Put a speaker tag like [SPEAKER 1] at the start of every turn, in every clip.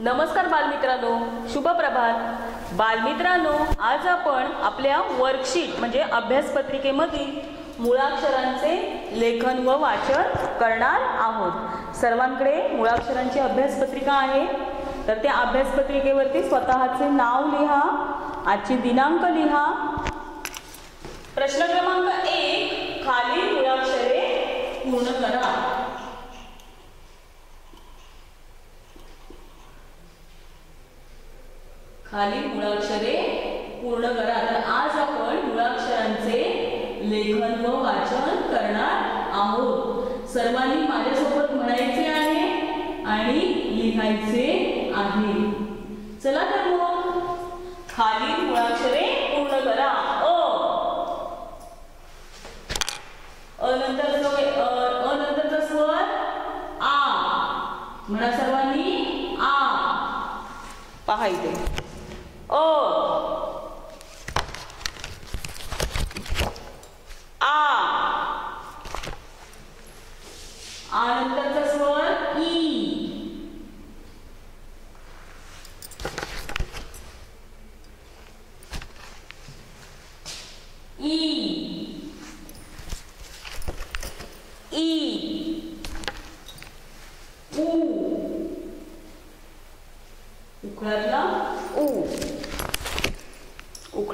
[SPEAKER 1] नमस्कार बालमित्रांनो शुभ प्रभात. बालमित्रांनो आज आपण आपल्या वर्कशीट म्हणजे अभ्यासपत्रिकेमधील मुळाक्षरांचे लेखन व वाचन करणार आहोत. सर्वांकडे मुळाक्षरांची अभ्यासपत्रिका आहे. तर त्या अभ्यासपत्रिकेवरती स्वतःचे नाव लिहा आजची दिनांक लिहा. प्रश्न क्रमांक एक खालील मुळाक्षरे पूर्ण करा. खालील मुळाक्षरे पूर्ण करा. तर आज आपण मुळाक्षरांचे लेखन व वाचन करणार आहोत. सर्वांनी माझ्यासोबत म्हणायचे आहे आणि लिहायचे आहे. चला तर मग खालील मुळाक्षरे पूर्ण करा. अ. नंतर नंतरचा अ स्वर आ. म्हणा सर्वांनी आ. पहा इथे. अ आ आ नंतरचा स्वर ई ई ई उ उखळातला उ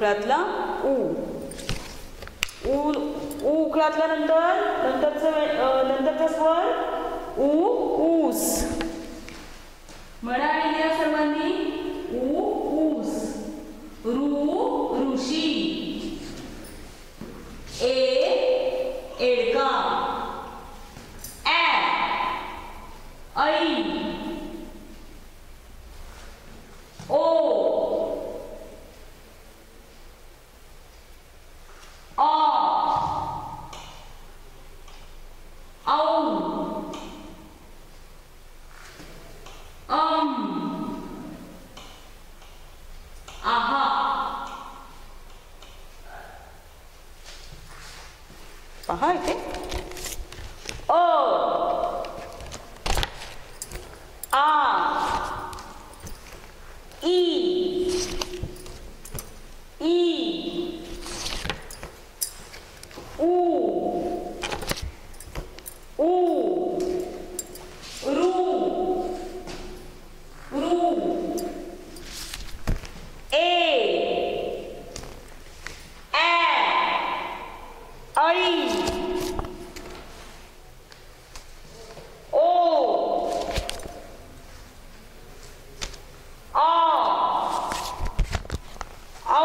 [SPEAKER 1] उखळातला उ उ उ उखळातला नंतर नंतरचं नंतरचा स्वर उ ऊस. म्हणा सर्वांनी? उ ऊस. ऋ ऋषी. पहा इथे अ आ ई ई उ उ रु रु ए ॲ ऐ ओ आ औ अम आहा आहा आता आपण व्यंजनांचे लेखन व वाचन करूया क नंतरचं व्यंजन ख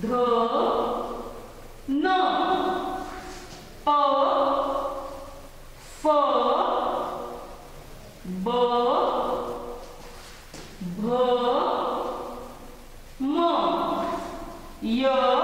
[SPEAKER 1] дро, но, по, фо, бо, бо, мо, йо.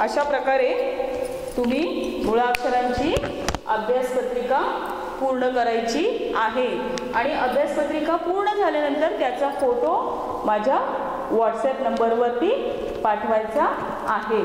[SPEAKER 1] अशा प्रकारे तुम्ही मुळाक्षरांची अभ्यासपत्रिका पूर्ण करायची आहे.
[SPEAKER 2] आणि अभ्यासपत्रिका पूर्ण झाल्यानंतर त्याचा फोटो माझ्या व्हॉट्सॲप नंबरवरती पाठवायचा आहे.